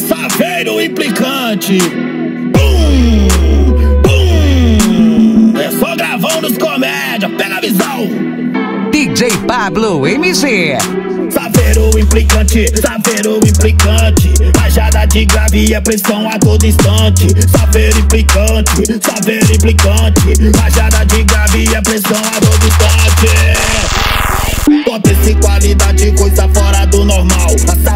Saveiro implicante. Bum, bum. É só gravão nos comédia, pega a visão. DJ Pablo MC. Saveiro implicante, saveiro implicante. Rajada de grave a pressão a todo instante. Saveiro implicante, saveiro implicante. Rajada de grave a pressão a todo instante. E qualidade, coisa fora do normal.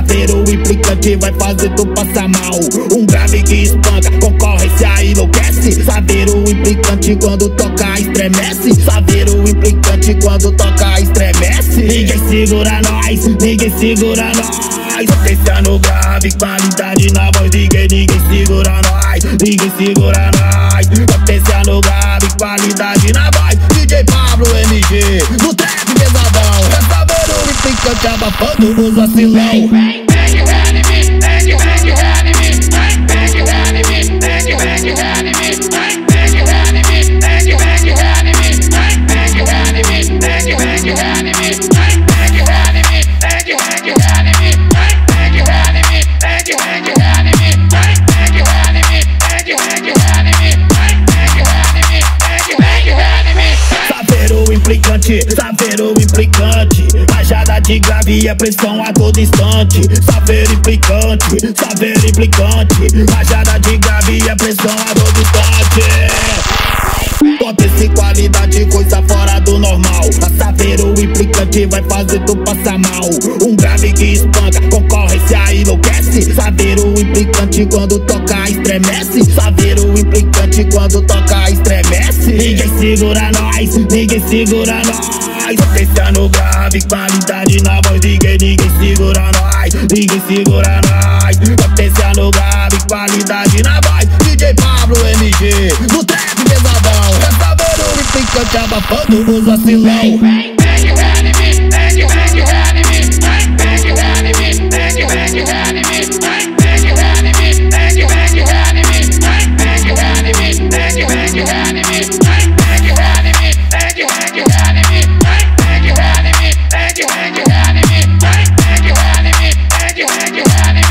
A saveiro implicante vai fazer tu passar mal. Um grave que espanta, concorrência enlouquece. Saveiro implicante quando toca estremece. Saveiro implicante quando toca estremece. Ninguém segura nós, ninguém segura nós. Potência no grave, qualidade na voz. Ninguém, ninguém segura nós, ninguém segura nós. Potência no grave, qualidade na voz. DJ Pablo MG, saveiro implicante abafando os vacilão. Saveiro implicante, saveiro implicante. De grave a pressão a todo instante. Saveiro implicante, saveiro implicante. Rajada de grave a pressão a todo instante. Potência e qualidade, coisa fora do normal. A saveiro implicante vai fazer tu passar mal. Um grave que espanta, concorrência enlouquece. Saveiro implicante quando toca estremece. Saveiro implicante quando toca estremece. Ninguém segura nós, ninguém segura nós. Potência no grave, qualidade na voz. Ninguém, ninguém segura nós, ninguém segura nós. Potência no grave, qualidade na voz. DJ Pablo MG, no trap pesadão. É saveiro implicante abafando os vacilão. you had you had it.